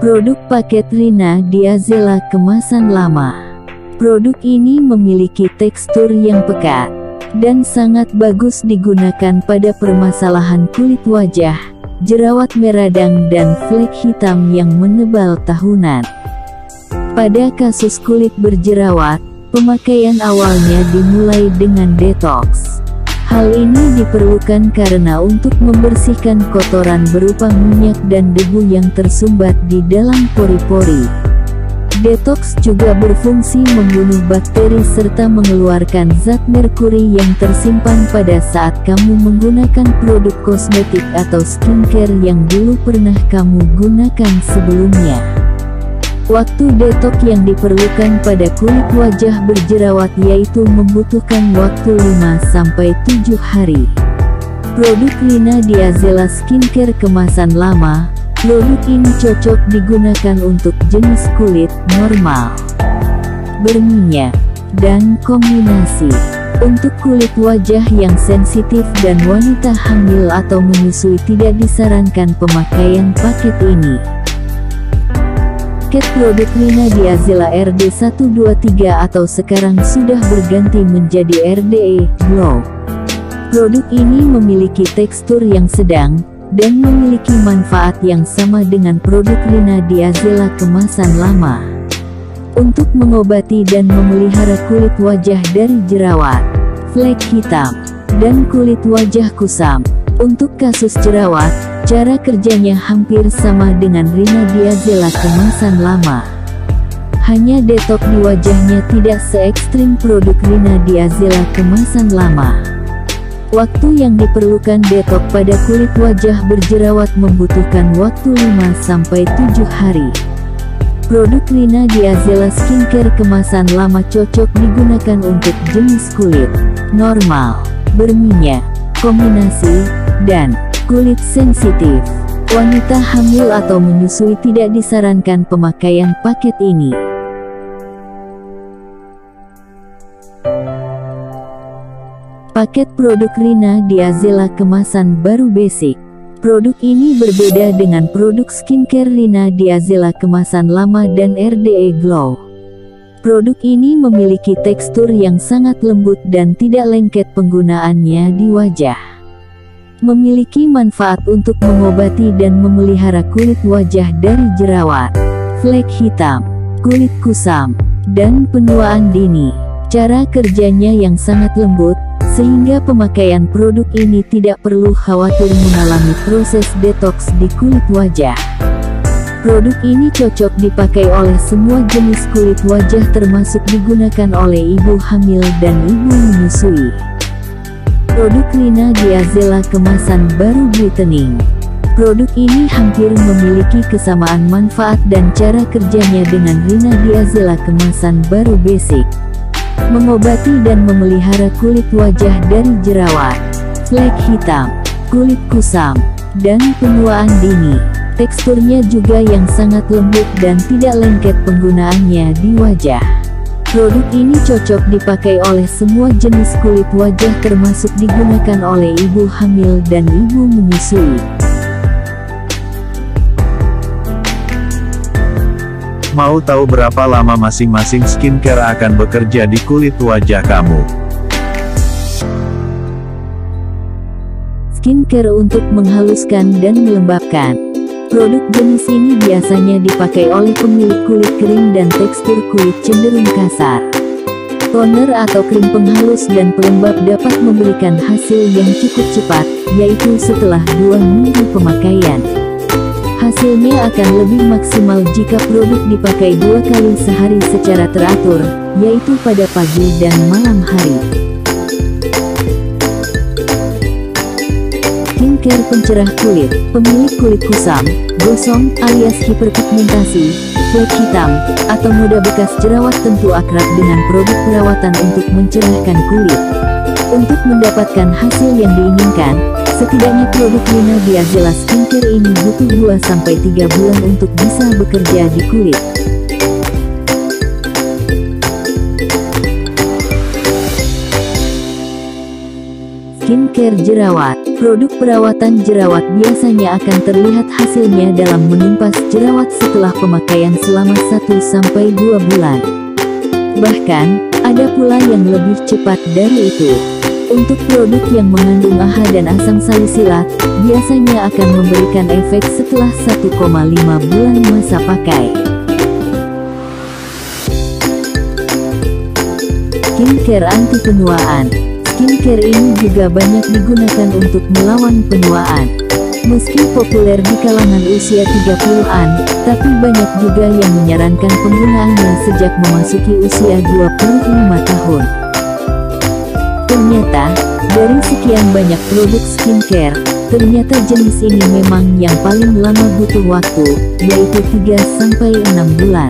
Produk paket Rina Diazela kemasan lama. Produk ini memiliki tekstur yang pekat dan sangat bagus digunakan pada permasalahan kulit wajah, jerawat meradang dan flek hitam yang menebal tahunan. Pada kasus kulit berjerawat, pemakaian awalnya dimulai dengan detox. Hal ini diperlukan karena untuk membersihkan kotoran berupa minyak dan debu yang tersumbat di dalam pori-pori. Detox juga berfungsi membunuh bakteri serta mengeluarkan zat merkuri yang tersimpan pada saat kamu menggunakan produk kosmetik atau skincare yang dulu pernah kamu gunakan sebelumnya. Waktu detok yang diperlukan pada kulit wajah berjerawat yaitu membutuhkan waktu 5-7 hari. Produk Lina Diazela Skincare kemasan lama, produk ini cocok digunakan untuk jenis kulit normal, berminyak, dan kombinasi. Untuk kulit wajah yang sensitif dan wanita hamil atau menyusui tidak disarankan pemakaian paket ini. Paket produk Lina Diazela RD123 atau sekarang sudah berganti menjadi RDE Glow. Produk ini memiliki tekstur yang sedang, dan memiliki manfaat yang sama dengan produk Lina Diazela kemasan lama. Untuk mengobati dan memelihara kulit wajah dari jerawat, flek hitam, dan kulit wajah kusam. Untuk kasus jerawat, Cara kerjanya hampir sama dengan Rina Diazela kemasan lama. Hanya detok di wajahnya tidak se ekstrim produk Rina Diazela kemasan lama. Waktu yang diperlukan detok pada kulit wajah berjerawat membutuhkan waktu 5-7 hari. Produk Rina Diazela Skincare kemasan lama cocok digunakan untuk jenis kulit normal, berminyak, kombinasi, dan Kulit sensitif. Wanita hamil atau menyusui tidak disarankan pemakaian paket ini. Paket produk Rina Diazela kemasan baru basic. Produk ini berbeda dengan produk skincare Rina Diazela kemasan lama dan RDE Glow. Produk ini memiliki tekstur yang sangat lembut dan tidak lengket penggunaannya di wajah memiliki manfaat untuk mengobati dan memelihara kulit wajah dari jerawat, flek hitam, kulit kusam, dan penuaan dini. Cara kerjanya yang sangat lembut, sehingga pemakaian produk ini tidak perlu khawatir mengalami proses detox di kulit wajah. Produk ini cocok dipakai oleh semua jenis kulit wajah termasuk digunakan oleh ibu hamil dan ibu menyusui. Produk Rina Diazela kemasan baru brightening. Produk ini hampir memiliki kesamaan manfaat dan cara kerjanya dengan Rina Diazela kemasan baru basic. Mengobati dan memelihara kulit wajah dari jerawat, flek hitam, kulit kusam, dan penuaan dini. Teksturnya juga yang sangat lembut dan tidak lengket penggunaannya di wajah. Produk ini cocok dipakai oleh semua jenis kulit wajah termasuk digunakan oleh ibu hamil dan ibu menyusui. Mau tahu berapa lama masing-masing skincare akan bekerja di kulit wajah kamu? Skincare untuk menghaluskan dan melembabkan. Produk jenis ini biasanya dipakai oleh pemilik kulit kering dan tekstur kulit cenderung kasar. Toner atau krim penghalus dan pelembab dapat memberikan hasil yang cukup cepat, yaitu setelah dua minggu pemakaian. Hasilnya akan lebih maksimal jika produk dipakai dua kali sehari secara teratur, yaitu pada pagi dan malam hari. Skincare pencerah kulit, pemilik kulit kusam, gosong alias hiperpigmentasi, flek hitam, atau muda bekas jerawat tentu akrab dengan produk perawatan untuk mencerahkan kulit. Untuk mendapatkan hasil yang diinginkan, setidaknya produk Lina Biazela Skincare ini butuh 2-3 bulan untuk bisa bekerja di kulit. Skincare jerawat Produk perawatan jerawat biasanya akan terlihat hasilnya dalam menumpas jerawat setelah pemakaian selama 1-2 bulan. Bahkan, ada pula yang lebih cepat dari itu. Untuk produk yang mengandung AHA dan asam salisilat, biasanya akan memberikan efek setelah 1,5 bulan masa pakai. Skincare anti penuaan Skincare ini juga banyak digunakan untuk melawan penuaan. Meski populer di kalangan usia 30-an, tapi banyak juga yang menyarankan penggunaannya sejak memasuki usia 25 tahun. Ternyata, dari sekian banyak produk skincare, ternyata jenis ini memang yang paling lama butuh waktu, yaitu 3-6 bulan.